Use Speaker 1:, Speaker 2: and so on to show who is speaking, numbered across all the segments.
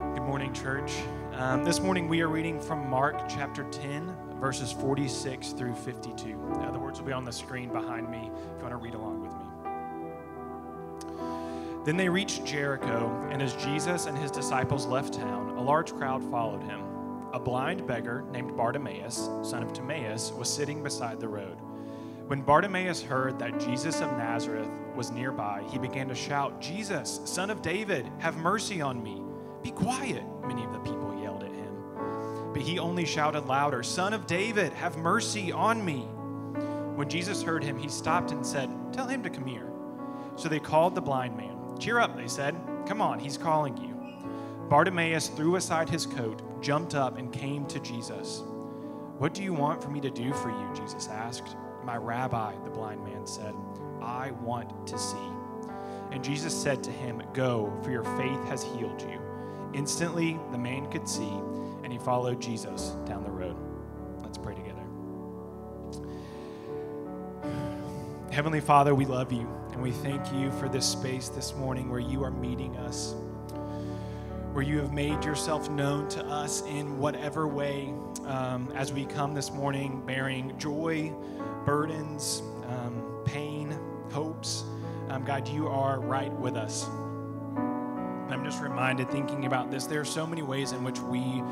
Speaker 1: Good morning, church. Um, this morning we are reading from Mark chapter 10, verses 46 through 52. Uh, the words will be on the screen behind me if you want to read along with me. Then they reached Jericho, and as Jesus and his disciples left town, a large crowd followed him. A blind beggar named Bartimaeus, son of Timaeus, was sitting beside the road. When Bartimaeus heard that Jesus of Nazareth was nearby, he began to shout, Jesus, son of David, have mercy on me. Be quiet, many of the people yelled at him. But he only shouted louder, Son of David, have mercy on me. When Jesus heard him, he stopped and said, Tell him to come here. So they called the blind man. Cheer up, they said. Come on, he's calling you. Bartimaeus threw aside his coat, jumped up, and came to Jesus. What do you want for me to do for you? Jesus asked. My rabbi, the blind man said, I want to see. And Jesus said to him, Go, for your faith has healed you. Instantly, the man could see, and he followed Jesus down the road. Let's pray together. Heavenly Father, we love you, and we thank you for this space this morning where you are meeting us, where you have made yourself known to us in whatever way um, as we come this morning bearing joy, burdens, um, pain, hopes. Um, God, you are right with us. I'm just reminded, thinking about this, there are so many ways in which we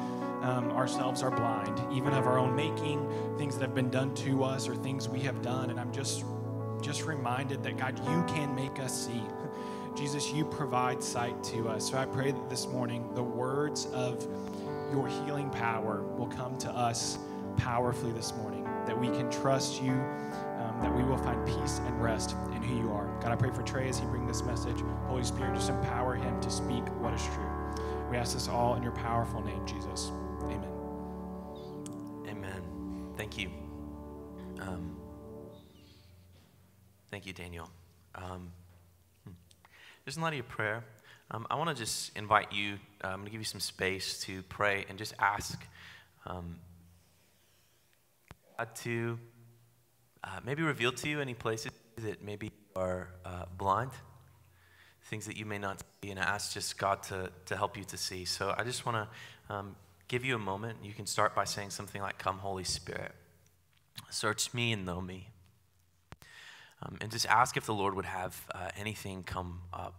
Speaker 1: um, ourselves are blind, even of our own making, things that have been done to us or things we have done. And I'm just, just reminded that God, you can make us see. Jesus, you provide sight to us. So I pray that this morning the words of your healing power will come to us powerfully this morning, that we can trust you, that we will find peace and rest in who you are. God, I pray for Trey as he brings this message. Holy Spirit, just empower him to speak what is true. We ask this all in your powerful name, Jesus. Amen.
Speaker 2: Amen. Thank you. Um, thank you, Daniel. Um, hmm. there's a lot of your prayer. Um, I want to just invite you, uh, I'm going to give you some space to pray and just ask um, God to uh, maybe reveal to you any places that maybe are uh, blind, things that you may not see, and ask just God to, to help you to see. So I just want to um, give you a moment. You can start by saying something like, Come, Holy Spirit, search me and know me. Um, and just ask if the Lord would have uh, anything come up.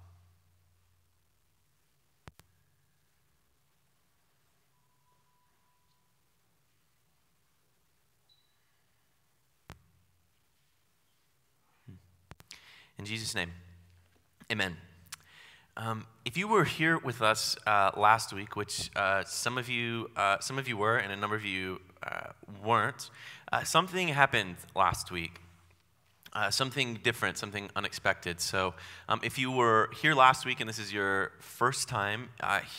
Speaker 2: In Jesus' name, amen. Um, if you were here with us uh, last week, which uh, some of you uh, some of you were, and a number of you uh, weren't, uh, something happened last week. Uh, something different, something unexpected. So, um, if you were here last week and this is your first time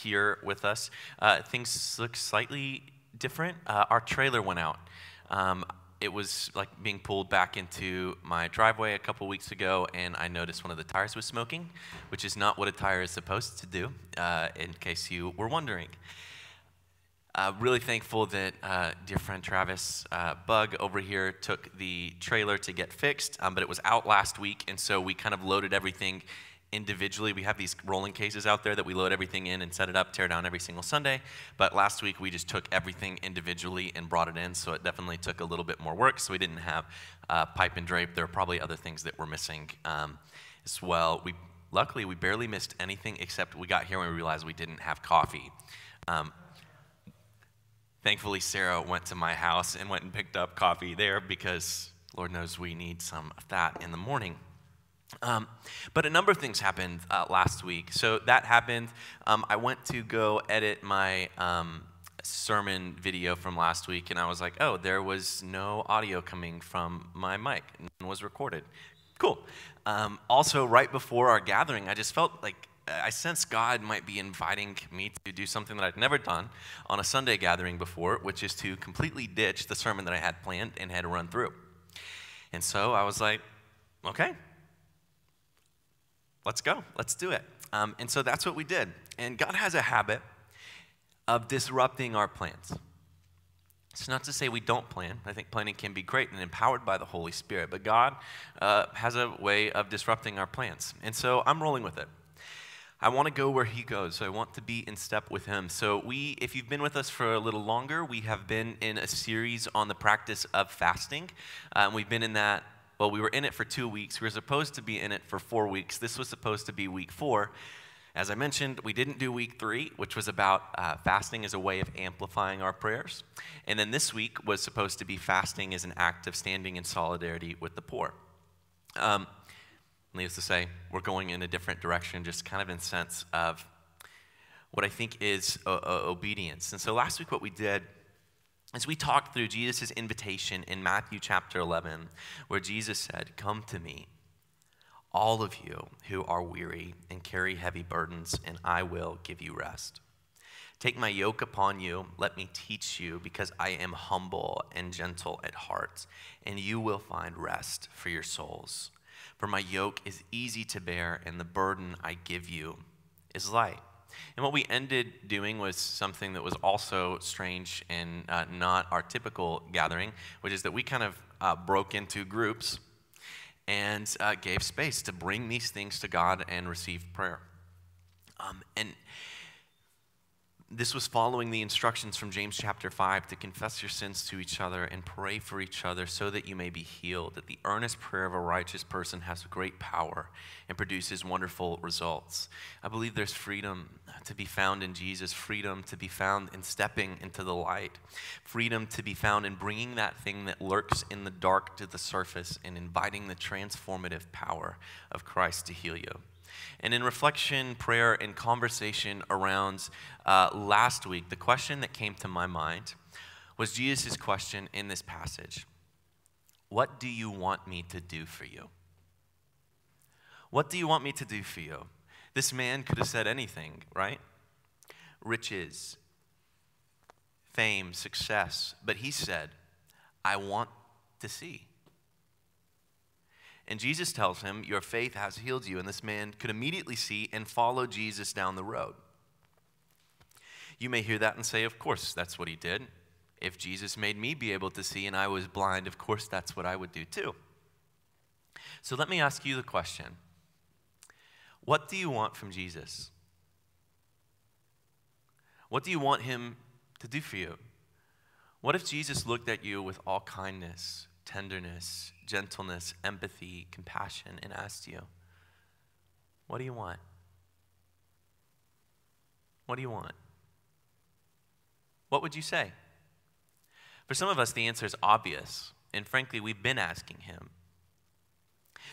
Speaker 2: here with us, things look slightly different. our trailer went out. Um, it was like being pulled back into my driveway a couple weeks ago, and I noticed one of the tires was smoking, which is not what a tire is supposed to do, uh, in case you were wondering. Uh, really thankful that uh, dear friend Travis uh, Bug over here took the trailer to get fixed, um, but it was out last week, and so we kind of loaded everything individually. We have these rolling cases out there that we load everything in and set it up, tear down every single Sunday. But last week we just took everything individually and brought it in, so it definitely took a little bit more work. So we didn't have uh, pipe and drape. There are probably other things that were missing um, as well. We luckily we barely missed anything except we got here and we realized we didn't have coffee. Um, thankfully, Sarah went to my house and went and picked up coffee there because Lord knows we need some of that in the morning. Um, but a number of things happened uh, last week. So that happened. Um, I went to go edit my um, sermon video from last week, and I was like, oh, there was no audio coming from my mic, and was recorded. Cool. Um, also, right before our gathering, I just felt like I sensed God might be inviting me to do something that I'd never done on a Sunday gathering before, which is to completely ditch the sermon that I had planned and had run through. And so I was like, okay, let's go, let's do it. Um, and so that's what we did. And God has a habit of disrupting our plans. It's not to say we don't plan. I think planning can be great and empowered by the Holy Spirit, but God uh, has a way of disrupting our plans. And so I'm rolling with it. I want to go where he goes. So I want to be in step with him. So we, if you've been with us for a little longer, we have been in a series on the practice of fasting. Um, we've been in that. Well, we were in it for two weeks. We were supposed to be in it for four weeks. This was supposed to be week four. As I mentioned, we didn't do week three, which was about uh, fasting as a way of amplifying our prayers. And then this week was supposed to be fasting as an act of standing in solidarity with the poor. Um, needless to say, we're going in a different direction, just kind of in sense of what I think is uh, uh, obedience. And so last week, what we did is we talked through Jesus' invitation in Matthew chapter 11, where Jesus said, Come to me, all of you who are weary and carry heavy burdens, and I will give you rest. Take my yoke upon you, let me teach you, because I am humble and gentle at heart, and you will find rest for your souls. For my yoke is easy to bear, and the burden I give you is light. And what we ended doing was something that was also strange and uh, not our typical gathering, which is that we kind of uh, broke into groups and uh, gave space to bring these things to God and receive prayer. Um, and this was following the instructions from James chapter 5 to confess your sins to each other and pray for each other so that you may be healed. That the earnest prayer of a righteous person has great power and produces wonderful results. I believe there's freedom to be found in Jesus, freedom to be found in stepping into the light, freedom to be found in bringing that thing that lurks in the dark to the surface and inviting the transformative power of Christ to heal you. And in reflection, prayer, and conversation around uh, last week, the question that came to my mind was Jesus' question in this passage What do you want me to do for you? What do you want me to do for you? This man could have said anything, right? Riches, fame, success. But he said, I want to see. And Jesus tells him, Your faith has healed you. And this man could immediately see and follow Jesus down the road. You may hear that and say, Of course, that's what he did. If Jesus made me be able to see and I was blind, of course, that's what I would do too. So let me ask you the question What do you want from Jesus? What do you want him to do for you? What if Jesus looked at you with all kindness, tenderness, gentleness, empathy, compassion, and asked you, What do you want? What do you want? What would you say? For some of us, the answer is obvious, and frankly, we've been asking Him.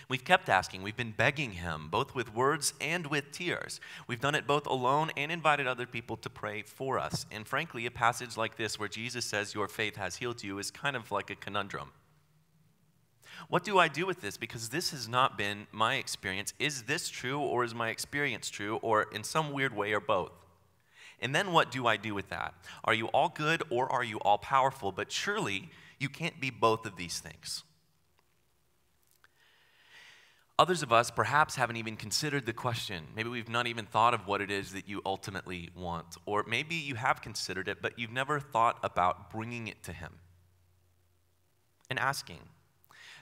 Speaker 2: We've kept asking, we've been begging Him, both with words and with tears. We've done it both alone and invited other people to pray for us. And frankly, a passage like this, where Jesus says, Your faith has healed you, is kind of like a conundrum. What do I do with this? Because this has not been my experience. Is this true or is my experience true or in some weird way or both? And then what do I do with that? Are you all good or are you all powerful? But surely you can't be both of these things. Others of us perhaps haven't even considered the question. Maybe we've not even thought of what it is that you ultimately want. Or maybe you have considered it, but you've never thought about bringing it to Him and asking,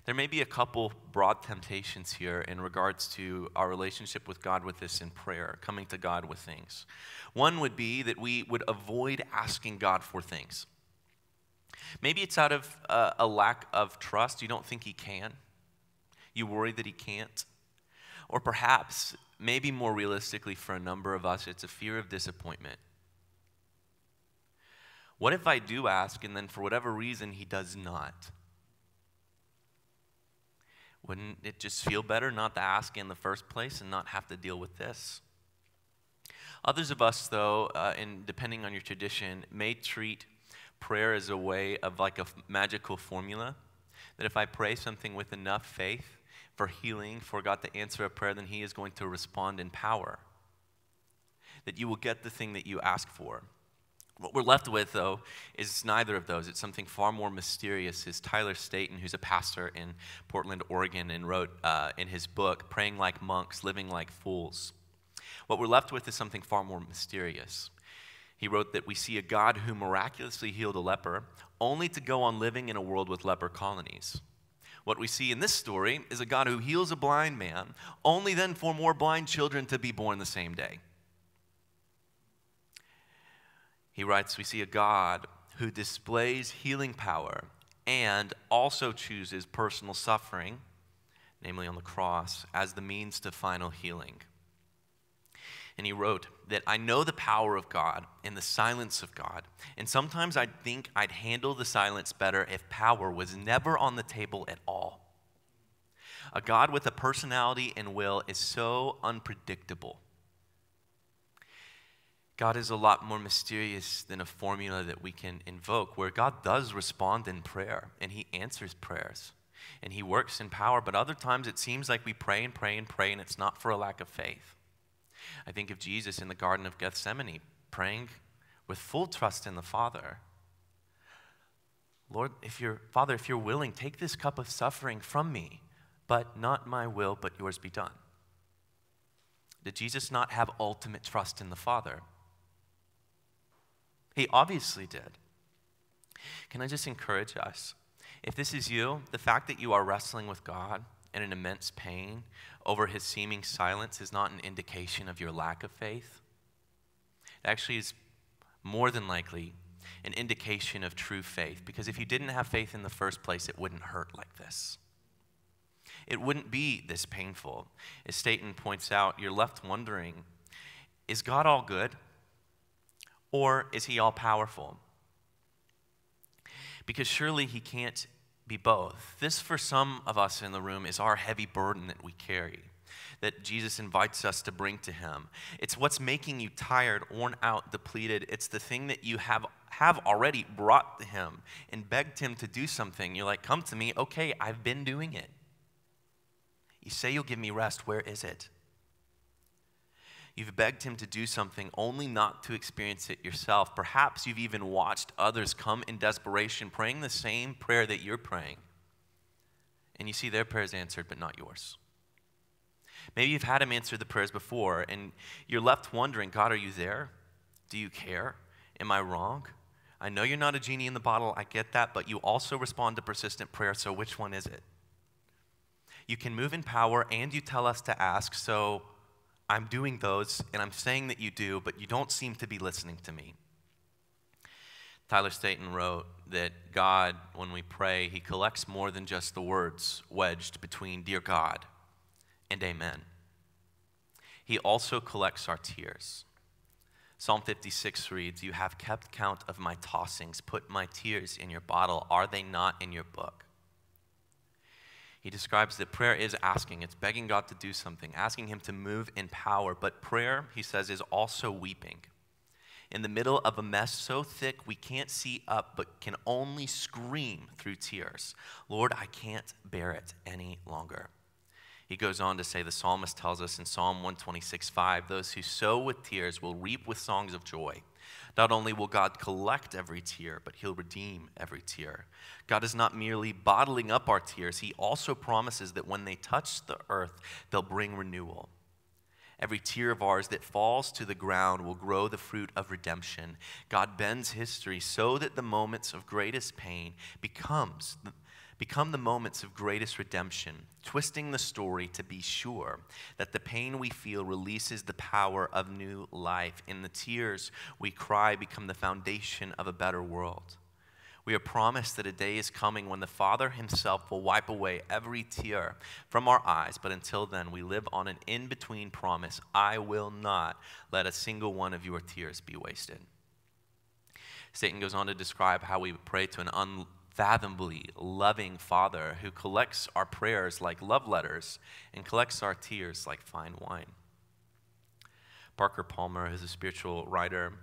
Speaker 2: there may be a couple broad temptations here in regards to our relationship with God with this in prayer, coming to God with things. One would be that we would avoid asking God for things. Maybe it's out of uh, a lack of trust. You don't think He can, you worry that He can't. Or perhaps, maybe more realistically for a number of us, it's a fear of disappointment. What if I do ask and then for whatever reason He does not? Wouldn't it just feel better not to ask in the first place and not have to deal with this? Others of us, though, uh, and depending on your tradition, may treat prayer as a way of like a magical formula. That if I pray something with enough faith for healing, for God to answer a prayer, then He is going to respond in power. That you will get the thing that you ask for. What we're left with, though, is neither of those. It's something far more mysterious. Is Tyler Staton, who's a pastor in Portland, Oregon, and wrote uh, in his book, Praying Like Monks, Living Like Fools. What we're left with is something far more mysterious. He wrote that we see a God who miraculously healed a leper, only to go on living in a world with leper colonies. What we see in this story is a God who heals a blind man, only then for more blind children to be born the same day. He writes, We see a God who displays healing power and also chooses personal suffering, namely on the cross, as the means to final healing. And he wrote that I know the power of God and the silence of God. And sometimes I think I'd handle the silence better if power was never on the table at all. A God with a personality and will is so unpredictable. God is a lot more mysterious than a formula that we can invoke, where God does respond in prayer and He answers prayers and He works in power. But other times it seems like we pray and pray and pray, and it's not for a lack of faith. I think of Jesus in the Garden of Gethsemane praying with full trust in the Father. Lord, if you're, Father, if you're willing, take this cup of suffering from me, but not my will, but yours be done. Did Jesus not have ultimate trust in the Father? He obviously did. Can I just encourage us? If this is you, the fact that you are wrestling with God and an immense pain over his seeming silence is not an indication of your lack of faith. It actually is more than likely an indication of true faith because if you didn't have faith in the first place, it wouldn't hurt like this. It wouldn't be this painful. As Staton points out, you're left wondering is God all good or is he all powerful? Because surely he can't be both. This, for some of us in the room, is our heavy burden that we carry, that Jesus invites us to bring to Him. It's what's making you tired, worn out, depleted. It's the thing that you have, have already brought to Him and begged Him to do something. You're like, Come to me. Okay, I've been doing it. You say you'll give me rest. Where is it? You've begged him to do something only not to experience it yourself. Perhaps you've even watched others come in desperation, praying the same prayer that you're praying. And you see their prayers answered, but not yours. Maybe you've had him answer the prayers before, and you're left wondering God, are you there? Do you care? Am I wrong? I know you're not a genie in the bottle, I get that, but you also respond to persistent prayer, so which one is it? You can move in power and you tell us to ask, so I'm doing those and I'm saying that you do, but you don't seem to be listening to me. Tyler Staton wrote that God, when we pray, he collects more than just the words wedged between dear God and amen. He also collects our tears. Psalm 56 reads, You have kept count of my tossings, put my tears in your bottle. Are they not in your book? He describes that prayer is asking, it's begging God to do something, asking Him to move in power. But prayer, he says, is also weeping. In the middle of a mess so thick we can't see up, but can only scream through tears Lord, I can't bear it any longer. He goes on to say, the psalmist tells us in Psalm 126 5, those who sow with tears will reap with songs of joy. Not only will God collect every tear, but He'll redeem every tear. God is not merely bottling up our tears, He also promises that when they touch the earth, they'll bring renewal. Every tear of ours that falls to the ground will grow the fruit of redemption. God bends history so that the moments of greatest pain becomes become the moments of greatest redemption, twisting the story to be sure that the pain we feel releases the power of new life. In the tears we cry become the foundation of a better world. We are promised that a day is coming when the Father Himself will wipe away every tear from our eyes, but until then, we live on an in between promise I will not let a single one of your tears be wasted. Staton goes on to describe how we pray to an un- unfathomably loving Father who collects our prayers like love letters and collects our tears like fine wine. Parker Palmer, who's a spiritual writer,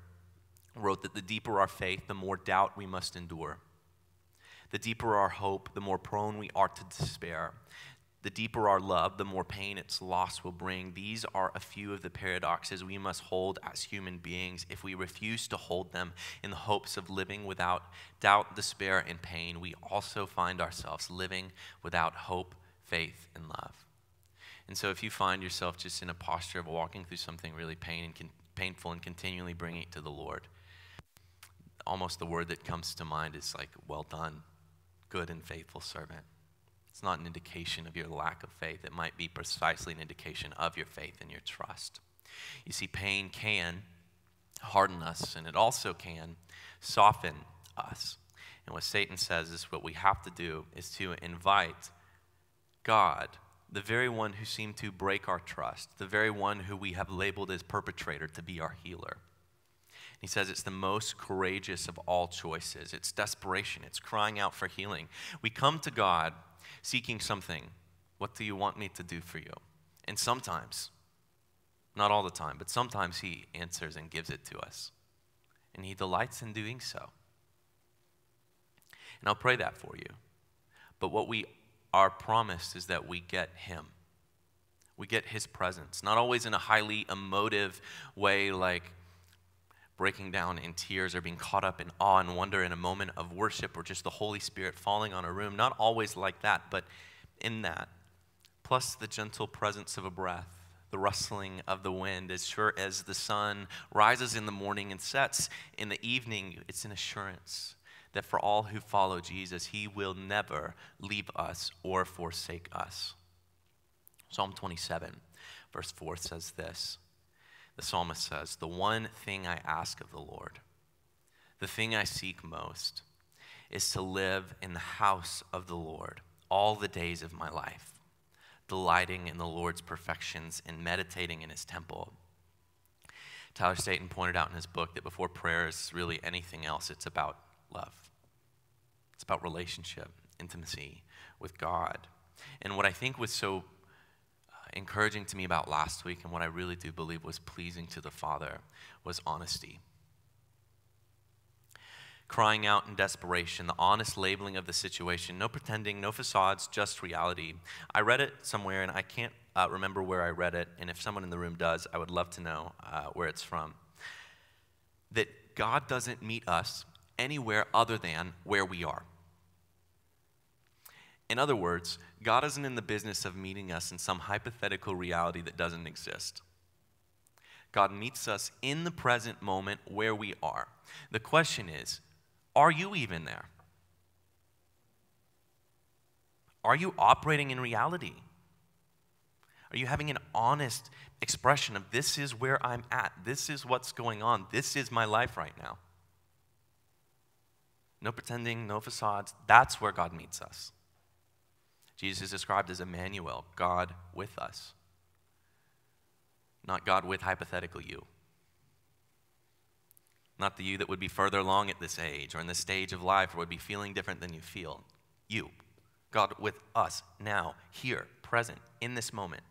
Speaker 2: wrote that the deeper our faith, the more doubt we must endure. The deeper our hope, the more prone we are to despair. The deeper our love, the more pain its loss will bring. These are a few of the paradoxes we must hold as human beings. If we refuse to hold them in the hopes of living without doubt, despair, and pain, we also find ourselves living without hope, faith, and love. And so, if you find yourself just in a posture of walking through something really pain and painful and continually bringing it to the Lord, almost the word that comes to mind is like, well done, good and faithful servant. It's not an indication of your lack of faith. It might be precisely an indication of your faith and your trust. You see, pain can harden us, and it also can soften us. And what Staton says is what we have to do is to invite God, the very one who seemed to break our trust, the very one who we have labeled as perpetrator, to be our healer. He says it's the most courageous of all choices. It's desperation, it's crying out for healing. We come to God seeking something. What do you want me to do for you? And sometimes, not all the time, but sometimes He answers and gives it to us. And He delights in doing so. And I'll pray that for you. But what we are promised is that we get Him. We get His presence, not always in a highly emotive way like breaking down in tears or being caught up in awe and wonder in a moment of worship or just the Holy Spirit falling on a room. Not always like that, but in that. Plus the gentle presence of a breath, the rustling of the wind, as sure as the sun rises in the morning and sets in the evening, it's an assurance that for all who follow Jesus, he will never leave us or forsake us. Psalm 27, verse 4 says this the psalmist says, The one thing I ask of the Lord, the thing I seek most, is to live in the house of the Lord all the days of my life, delighting in the Lord's perfections and meditating in his temple. Tyler Staton pointed out in his book that before prayer is really anything else, it's about love. It's about relationship, intimacy with God. And what I think was so encouraging to me about last week and what I really do believe was pleasing to the Father was honesty. Crying out in desperation, the honest labeling of the situation, no pretending, no facades, just reality. I read it somewhere and I can't uh, remember where I read it, and if someone in the room does, I would love to know uh, where it's from. That God doesn't meet us anywhere other than where we are. In other words, God isn't in the business of meeting us in some hypothetical reality that doesn't exist. God meets us in the present moment where we are. The question is are you even there? Are you operating in reality? Are you having an honest expression of this is where I'm at? This is what's going on. This is my life right now. No pretending, no facades. That's where God meets us. Jesus is described as Emmanuel, God with us, not God with hypothetical you. Not the you that would be further along at this age or in this stage of life or would be feeling different than you feel. You, God with us now, here, present, in this moment.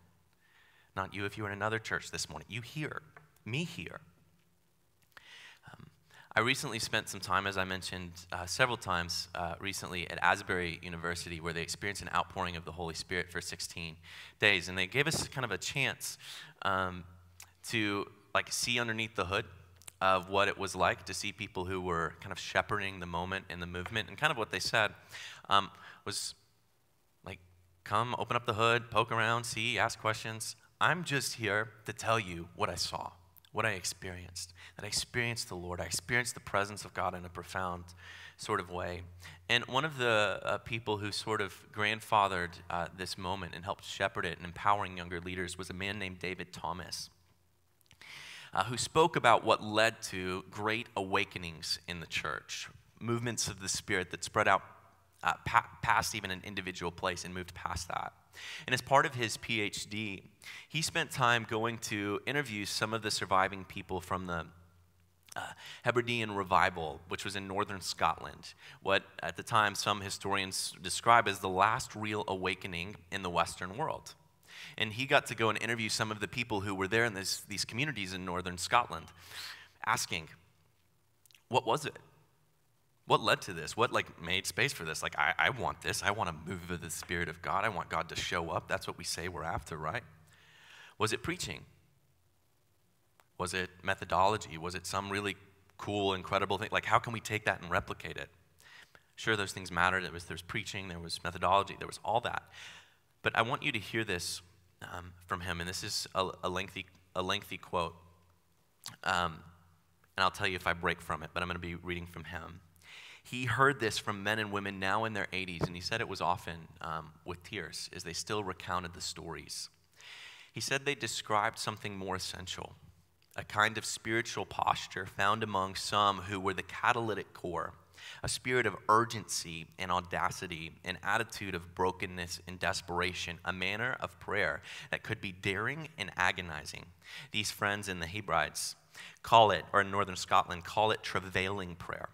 Speaker 2: Not you if you were in another church this morning. You here, me here. I recently spent some time, as I mentioned uh, several times uh, recently, at Asbury University, where they experienced an outpouring of the Holy Spirit for 16 days, and they gave us kind of a chance um, to like see underneath the hood of what it was like to see people who were kind of shepherding the moment and the movement, and kind of what they said um, was like, "Come, open up the hood, poke around, see, ask questions. I'm just here to tell you what I saw." What I experienced. That I experienced the Lord. I experienced the presence of God in a profound sort of way. And one of the uh, people who sort of grandfathered uh, this moment and helped shepherd it and empowering younger leaders was a man named David Thomas. Uh, who spoke about what led to great awakenings in the church, movements of the Spirit that spread out uh, pa- past even an individual place and moved past that. And as part of his PhD, he spent time going to interview some of the surviving people from the uh, Hebridean revival, which was in northern Scotland, what at the time some historians describe as the last real awakening in the Western world. And he got to go and interview some of the people who were there in this, these communities in northern Scotland, asking, What was it? What led to this? What like made space for this? Like, I, I want this. I want to move with the Spirit of God. I want God to show up. That's what we say we're after, right? Was it preaching? Was it methodology? Was it some really cool, incredible thing? Like, how can we take that and replicate it? Sure, those things mattered. There was, there was preaching, there was methodology, there was all that. But I want you to hear this um, from him, and this is a, a, lengthy, a lengthy quote. Um, and I'll tell you if I break from it, but I'm going to be reading from him. He heard this from men and women now in their 80s, and he said it was often um, with tears as they still recounted the stories. He said they described something more essential a kind of spiritual posture found among some who were the catalytic core, a spirit of urgency and audacity, an attitude of brokenness and desperation, a manner of prayer that could be daring and agonizing. These friends in the Hebrides call it, or in northern Scotland, call it travailing prayer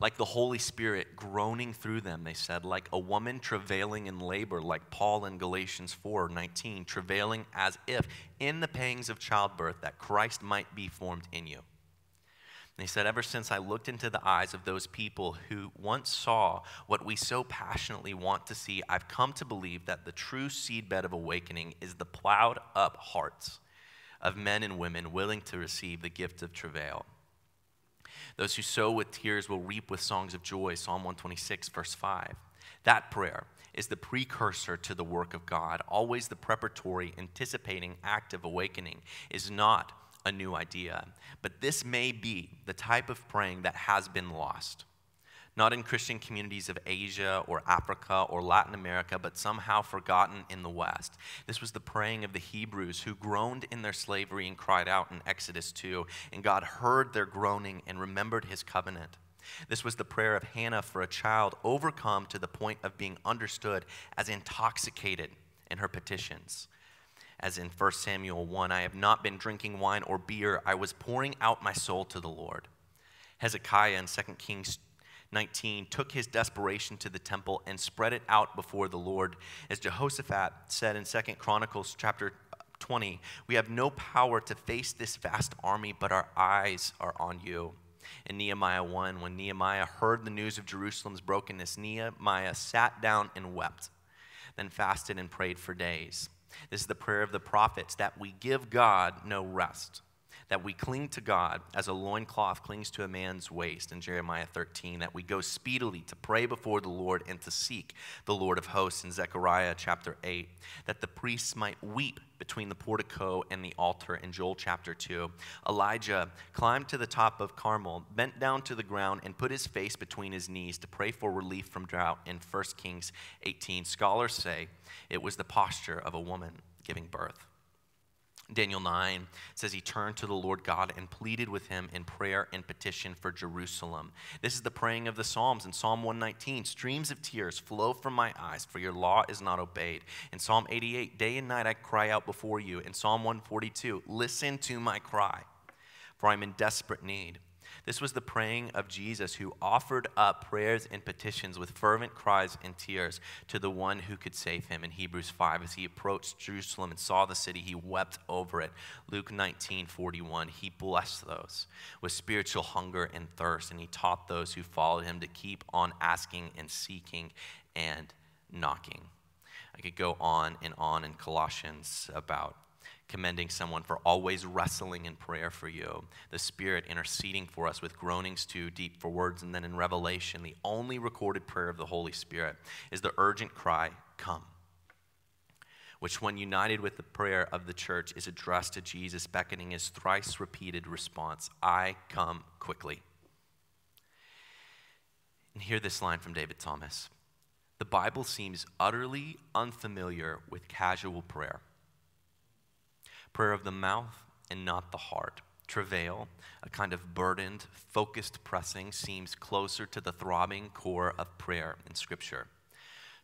Speaker 2: like the Holy Spirit groaning through them, they said, like a woman travailing in labor, like Paul in Galatians 4 19, travailing as if in the pangs of childbirth that Christ might be formed in you. And said, Ever since I looked into the eyes of those people who once saw what we so passionately want to see, I've come to believe that the true seedbed of awakening is the plowed up hearts of men and women willing to receive the gift of travail. Those who sow with tears will reap with songs of joy, Psalm 126, verse 5. That prayer is the precursor to the work of God. Always the preparatory, anticipating act of awakening is not a new idea, but this may be the type of praying that has been lost not in Christian communities of Asia or Africa or Latin America, but somehow forgotten in the West. This was the praying of the Hebrews who groaned in their slavery and cried out in Exodus 2, and God heard their groaning and remembered his covenant. This was the prayer of Hannah for a child overcome to the point of being understood as intoxicated in her petitions. As in 1 Samuel 1, I have not been drinking wine or beer, I was pouring out my soul to the Lord. Hezekiah in 2 Kings 19 took his desperation to the temple and spread it out before the Lord. As Jehoshaphat said in 2 Chronicles chapter uh, 20, we have no power to face this vast army, but our eyes are on you. In Nehemiah 1, when Nehemiah heard the news of Jerusalem's brokenness, Nehemiah sat down and wept, then fasted and prayed for days. This is the prayer of the prophets that we give God no rest that we cling to God as a loincloth clings to a man's waist in Jeremiah 13, that we go speedily to pray before the Lord and to seek the Lord of hosts in Zechariah chapter 8, that the priests might weep between the portico and the altar in Joel chapter 2. Elijah climbed to the top of Carmel, bent down to the ground, and put his face between his knees to pray for relief from drought in 1 Kings 18. Scholars say it was the posture of a woman giving birth. Daniel 9 says he turned to the Lord God and pleaded with him in prayer and petition for Jerusalem. This is the praying of the Psalms. In Psalm 119, streams of tears flow from my eyes, for your law is not obeyed. In Psalm 88, day and night I cry out before you. In Psalm 142, listen to my cry, for I'm in desperate need. This was the praying of Jesus who offered up prayers and petitions with fervent cries and tears to the one who could save him. In Hebrews 5, as he approached Jerusalem and saw the city, he wept over it. Luke 19 41, he blessed those with spiritual hunger and thirst, and he taught those who followed him to keep on asking and seeking and knocking. I could go on and on in Colossians about commending someone for always wrestling in prayer for you, the Spirit interceding for us with groanings too deep for words. And then in Revelation, the only recorded prayer of the Holy Spirit is the urgent cry, Come, which, when united with the prayer of the church, is addressed to Jesus, beckoning his thrice repeated response, I come quickly. And hear this line from David Thomas. The Bible seems utterly unfamiliar with casual prayer prayer of the mouth and not the heart. Travail, a kind of burdened, focused pressing, seems closer to the throbbing core of prayer in Scripture.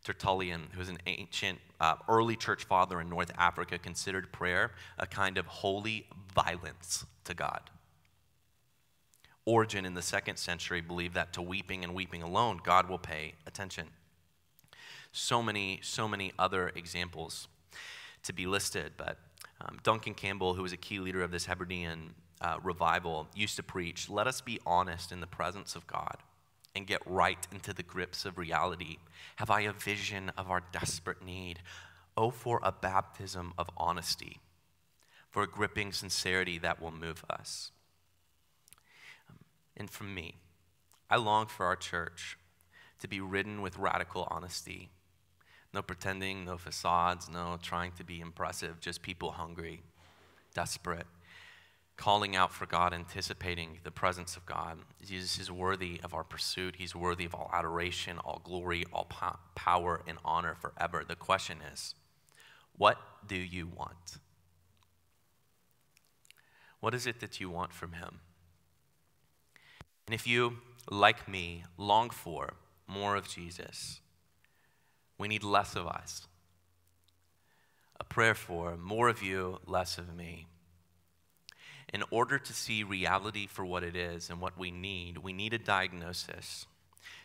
Speaker 2: Tertullian, who was an ancient uh, early church father in North Africa, considered prayer a kind of holy violence to God. Origen in the second century believed that to weeping and weeping alone, God will pay attention. So many, so many other examples to be listed, but um, Duncan Campbell, who was a key leader of this Hebridean uh, revival, used to preach let us be honest in the presence of God and get right into the grips of reality. Have I a vision of our desperate need? Oh, for a baptism of honesty, for a gripping sincerity that will move us. Um, and from me, I long for our church to be ridden with radical honesty no pretending, no facades, no trying to be impressive, just people hungry, desperate, calling out for God, anticipating the presence of God. Jesus is worthy of our pursuit. He's worthy of all adoration, all glory, all po- power, and honor forever. The question is, what do you want? What is it that you want from Him? And if you, like me, long for more of Jesus, we need less of us. A prayer for more of you, less of me in order to see reality for what it is and what we need, we need a diagnosis.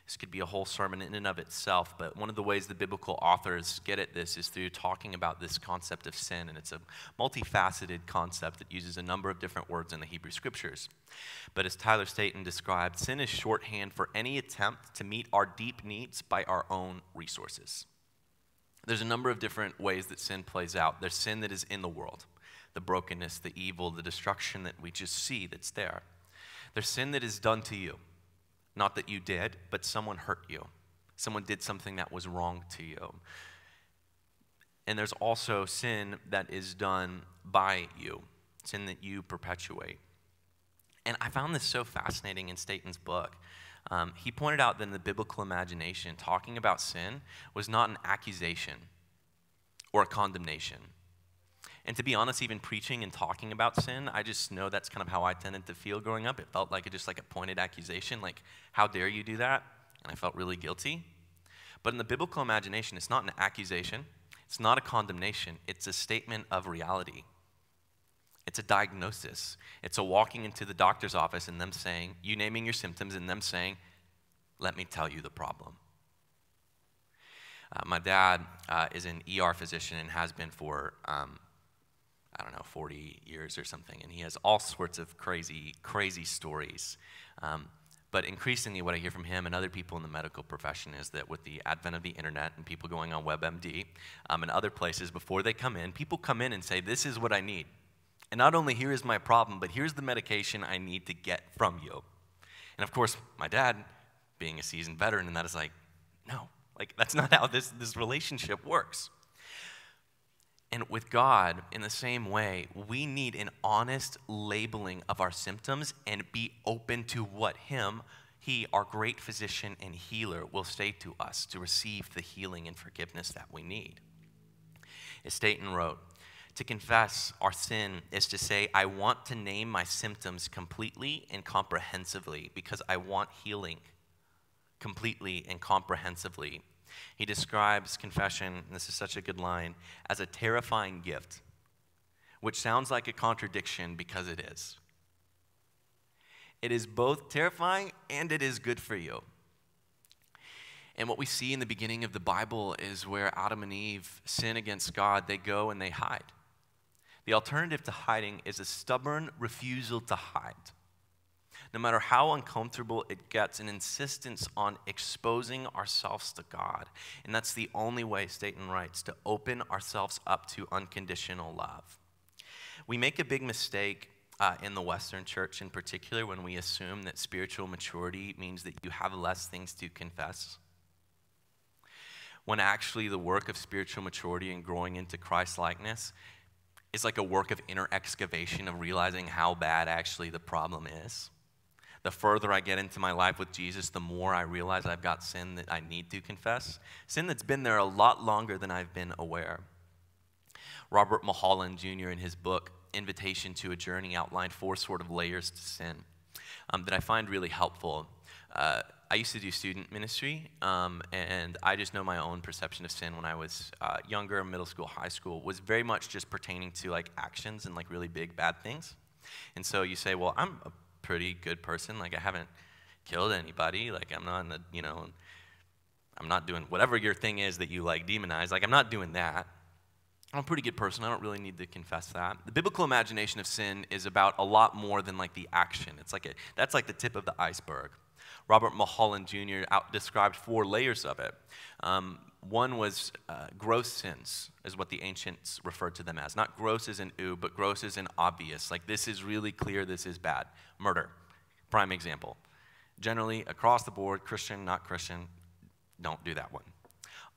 Speaker 2: This could be a whole sermon in and of itself, but one of the ways the biblical authors get at this is through talking about this concept of sin. And it's a multifaceted concept that uses a number of different words in the Hebrew scriptures. But as Tyler Staton described, sin is shorthand for any attempt to meet our deep needs by our own resources. There's a number of different ways that sin plays out. There's sin that is in the world the brokenness, the evil, the destruction that we just see that's there. There's sin that is done to you. Not that you did, but someone hurt you. Someone did something that was wrong to you. And there's also sin that is done by you, sin that you perpetuate. And I found this so fascinating in Staton's book. Um, he pointed out that in the biblical imagination, talking about sin was not an accusation or a condemnation. And to be honest, even preaching and talking about sin, I just know that's kind of how I tended to feel growing up. It felt like a, just like a pointed accusation, like, how dare you do that? And I felt really guilty. But in the biblical imagination, it's not an accusation, it's not a condemnation, it's a statement of reality. It's a diagnosis. It's a walking into the doctor's office and them saying, you naming your symptoms, and them saying, let me tell you the problem. Uh, my dad uh, is an ER physician and has been for um, I don't know, 40 years or something. And he has all sorts of crazy, crazy stories. Um, but increasingly, what I hear from him and other people in the medical profession is that with the advent of the internet and people going on WebMD um, and other places, before they come in, people come in and say, This is what I need. And not only here is my problem, but here's the medication I need to get from you. And of course, my dad, being a seasoned veteran, and that is like, No, like that's not how this, this relationship works. And with God, in the same way, we need an honest labeling of our symptoms and be open to what Him, He, our great physician and healer, will say to us to receive the healing and forgiveness that we need. As Staton wrote, to confess our sin is to say, I want to name my symptoms completely and comprehensively because I want healing completely and comprehensively he describes confession, this is such a good line, as a terrifying gift, which sounds like a contradiction because it is. It is both terrifying and it is good for you. And what we see in the beginning of the Bible is where Adam and Eve sin against God, they go and they hide. The alternative to hiding is a stubborn refusal to hide no matter how uncomfortable it gets, an insistence on exposing ourselves to God. And that's the only way, Staton writes, to open ourselves up to unconditional love. We make a big mistake uh, in the Western church in particular when we assume that spiritual maturity means that you have less things to confess. When actually, the work of spiritual maturity and growing into Christ likeness is like a work of inner excavation of realizing how bad actually the problem is the further I get into my life with Jesus, the more I realize I've got sin that I need to confess. Sin that's been there a lot longer than I've been aware. Robert Mulholland Jr., in his book, Invitation to a Journey, outlined four sort of layers to sin um, that I find really helpful. Uh, I used to do student ministry, um, and I just know my own perception of sin when I was uh, younger, middle school, high school, was very much just pertaining to like actions and like really big bad things. And so you say, well, I'm a pretty good person. Like I haven't killed anybody. Like I'm not the, you know, I'm not doing whatever your thing is that you like demonize. Like I'm not doing that. I'm a pretty good person. I don't really need to confess that. The biblical imagination of sin is about a lot more than like the action. It's like a, that's like the tip of the iceberg. Robert Mulholland Jr. Out described four layers of it. Um, one was uh, gross sins, is what the ancients referred to them as. Not gross as in ooh, but gross as in obvious. Like this is really clear, this is bad. Murder, prime example. Generally, across the board, Christian, not Christian, don't do that one.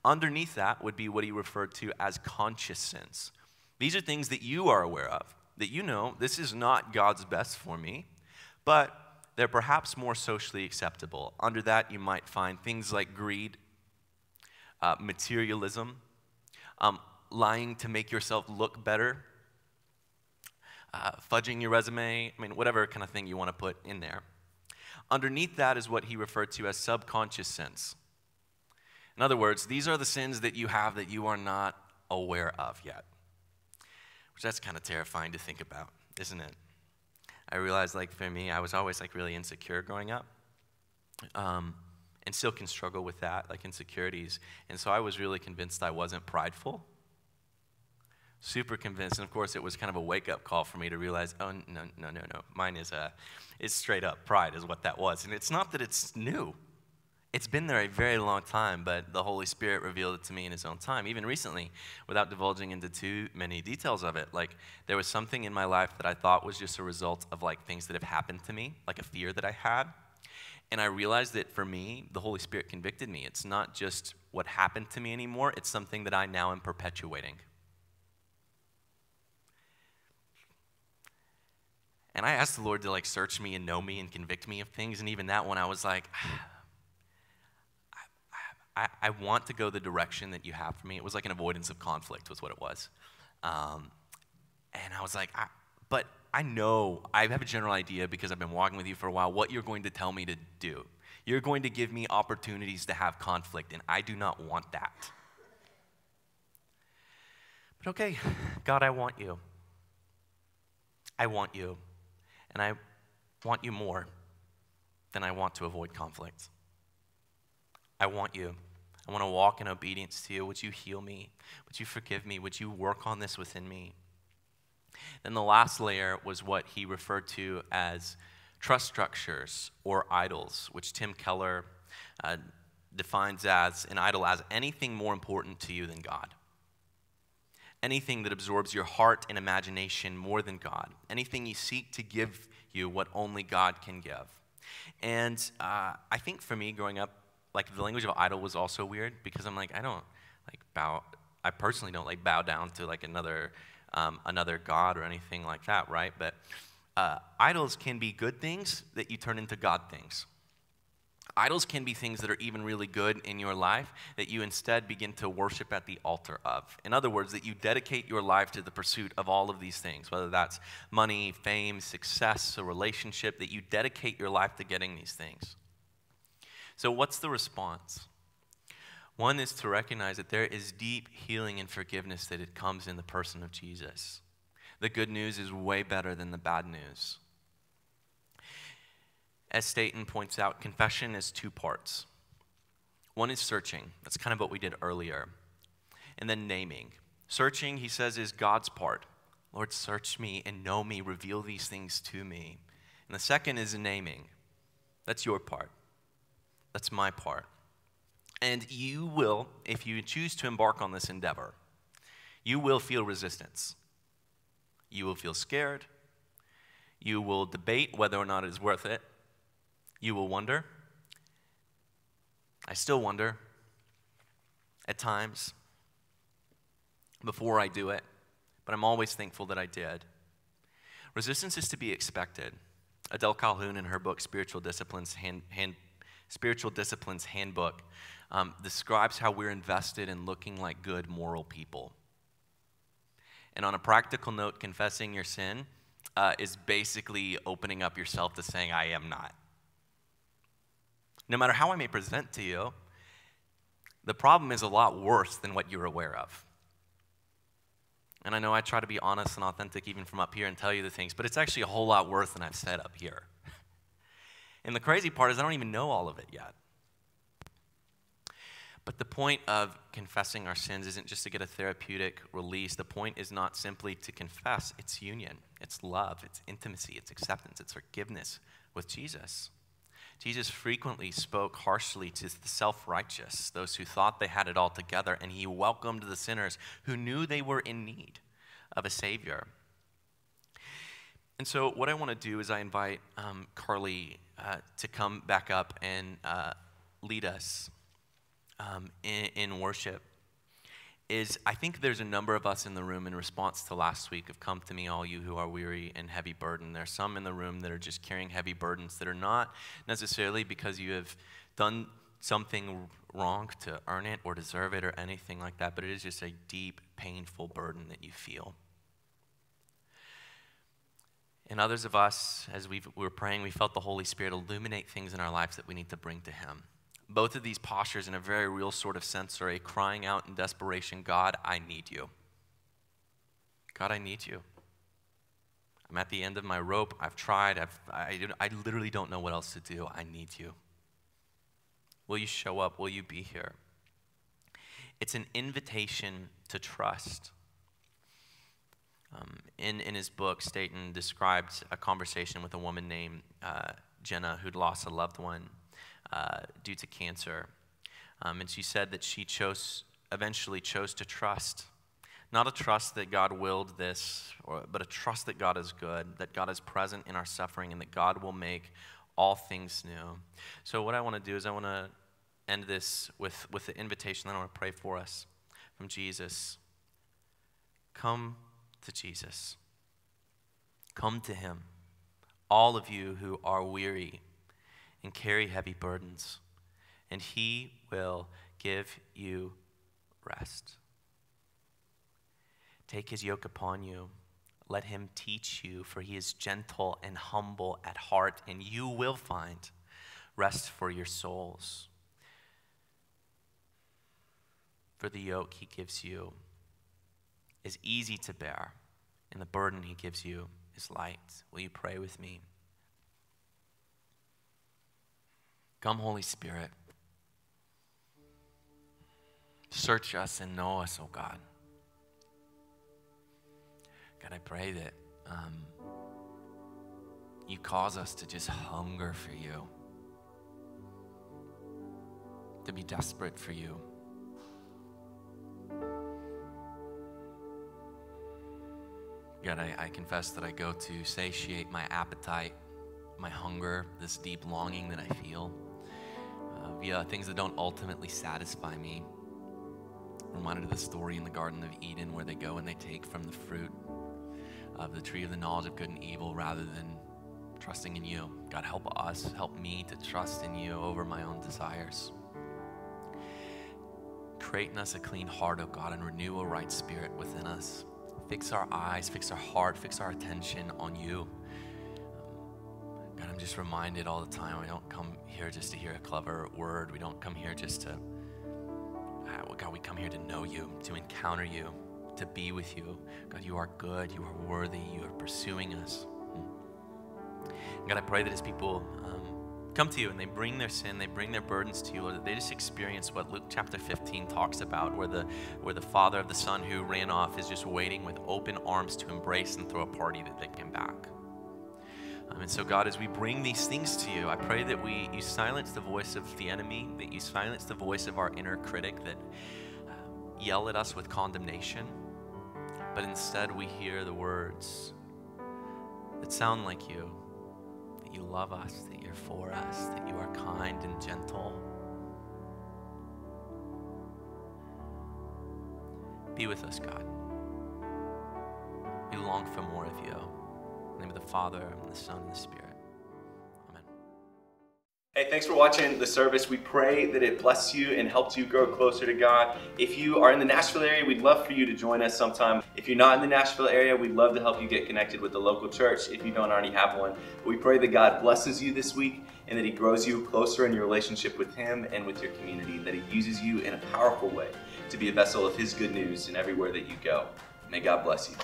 Speaker 2: Underneath that would be what he referred to as conscious sins. These are things that you are aware of. that you know this is not God's best for me, but they're perhaps more socially acceptable. Under that, you might find things like greed, uh, materialism, um, lying to make yourself look better, uh, fudging your resume, I mean, whatever kind of thing you want to put in there. Underneath that is what he referred to as subconscious sins. In other words, these are the sins that you have that you are not aware of yet. Which that's kind of terrifying to think about, isn't it? I realized, like, for me, I was always, like, really insecure growing up. Um, and still can struggle with that, like insecurities. And so I was really convinced I wasn't prideful. Super convinced. And of course, it was kind of a wake up call for me to realize, oh, no, no, no, no. Mine is, a, is straight up pride, is what that was. And it's not that it's new, it's been there a very long time, but the Holy Spirit revealed it to me in His own time. Even recently, without divulging into too many details of it, like there was something in my life that I thought was just a result of like things that have happened to me, like a fear that I had. And I realized that for me, the Holy Spirit convicted me. It's not just what happened to me anymore, it's something that I now am perpetuating. And I asked the Lord to like search me and know me and convict me of things. And even that one, I was like, I, I, want to go the direction that you have for me. It was like an avoidance of conflict, was what it was. Um, and I was like, I, but I know, I have a general idea because I've been walking with you for a while, what you're going to tell me to do. You're going to give me opportunities to have conflict, and I do not want that. But okay, God, I want you. I want you. And I want you more than I want to avoid conflict. I want you. I want to walk in obedience to you. Would you heal me? Would you forgive me? Would you work on this within me? Then the last layer was what he referred to as trust structures or idols, which Tim Keller uh, defines as an idol as anything more important to you than God. Anything that absorbs your heart and imagination more than God. Anything you seek to give you what only God can give. And uh, I think for me, growing up, like the language of idol was also weird because I'm like, I don't like bow. I personally don't like bow down to like another um, another god or anything like that, right? But uh, idols can be good things that you turn into God things. Idols can be things that are even really good in your life that you instead begin to worship at the altar of. In other words, that you dedicate your life to the pursuit of all of these things, whether that's money, fame, success, a relationship, that you dedicate your life to getting these things. So, what's the response? One is to recognize that there is deep healing and forgiveness that it comes in the person of Jesus. The good news is way better than the bad news. As Staton points out, confession is two parts. One is searching, that's kind of what we did earlier, and then naming. Searching, he says, is God's part. Lord, search me and know me, reveal these things to me. And the second is naming. That's your part. That's my part. And you will, if you choose to embark on this endeavor, you will feel resistance. You will feel scared. You will debate whether or not it is worth it. You will wonder. I still wonder at times before I do it, but I'm always thankful that I did. Resistance is to be expected. Adele Calhoun, in her book Spiritual Disciplines, hand, hand, Spiritual Disciplines Handbook, um, describes how we're invested in looking like good moral people. And on a practical note, confessing your sin uh, is basically opening up yourself to saying, I am not. No matter how I may present to you, the problem is a lot worse than what you're aware of. And I know I try to be honest and authentic even from up here and tell you the things, but it's actually a whole lot worse than I've said up here. And the crazy part is I don't even know all of it yet. But the point of confessing our sins isn't just to get a therapeutic release. The point is not simply to confess, it's union, it's love, it's intimacy, it's acceptance, it's forgiveness with Jesus. Jesus frequently spoke harshly to the self righteous, those who thought they had it all together, and he welcomed the sinners who knew they were in need of a Savior. And so, what I want to do is I invite um, Carly uh, to come back up and uh, lead us um, in, in worship. is I think there's a number of us in the room in response to last week of come to me, all you who are weary and heavy burdened. There are some in the room that are just carrying heavy burdens that are not necessarily because you have done something wrong to earn it or deserve it or anything like that, but it is just a deep, painful burden that you feel. And others of us, as we were praying, we felt the Holy Spirit illuminate things in our lives that we need to bring to Him. Both of these postures, in a very real sort of sense, are a crying out in desperation God, I need you. God, I need you. I'm at the end of my rope. I've tried. I've, I, I literally don't know what else to do. I need you. Will you show up? Will you be here? It's an invitation to trust. Um, in, in his book, Staton described a conversation with a woman named uh, Jenna who'd lost a loved one uh, due to cancer. Um, and she said that she chose, eventually chose to trust. Not a trust that God willed this, or, but a trust that God is good, that God is present in our suffering, and that God will make all things new. So, what I want to do is, I want to end this with, with the invitation that I want to pray for us from Jesus. Come to Jesus. Come to him, all of you who are weary and carry heavy burdens, and he will give you rest. Take his yoke upon you. Let him teach you, for he is gentle and humble at heart, and you will find rest for your souls. For the yoke he gives you is easy to bear, and the burden he gives you is light. Will you pray with me? Come, Holy Spirit. Search us and know us, oh God. God, I pray that um, you cause us to just hunger for you, to be desperate for you. God, I, I confess that I go to satiate my appetite, my hunger, this deep longing that I feel uh, via things that don't ultimately satisfy me. Reminded of the story in the Garden of Eden where they go and they take from the fruit of the tree of the knowledge of good and evil rather than trusting in you. God, help us, help me to trust in you over my own desires. Create in us a clean heart, O God, and renew a right spirit within us. Fix our eyes, fix our heart, fix our attention on you. God, I'm just reminded all the time we don't come here just to hear a clever word. We don't come here just to, uh, God, we come here to know you, to encounter you, to be with you. God, you are good, you are worthy, you are pursuing us. God, I pray that as people come to you and they bring their sin, they bring their burdens to you, that they just experience what Luke chapter 15 talks about, where the, where the father of the son who ran off is just waiting with open arms to embrace and throw a party that they came back. Um, and so, God, as we bring these things to you, I pray that we you silence the voice of the enemy, that you silence the voice of our inner critic that uh, yell at us with condemnation, but instead we hear the words that sound like you, that you love us, that you're for us, that you are kind and gentle. Be with us, God. We long for more of you. In the name of the Father, and the Son, and the Spirit.
Speaker 3: Hey, thanks for watching the service. We pray that it bless you and helps you grow closer to God. If you are in the Nashville area, we'd love for you to join us sometime. If you're not in the Nashville area, we'd love to help you get connected with the local church if you don't already have one. We pray that God blesses you this week and that He grows you closer in your relationship with Him and with your community, and that He uses you in a powerful way to be a vessel of His good news in everywhere that you go. May God bless you.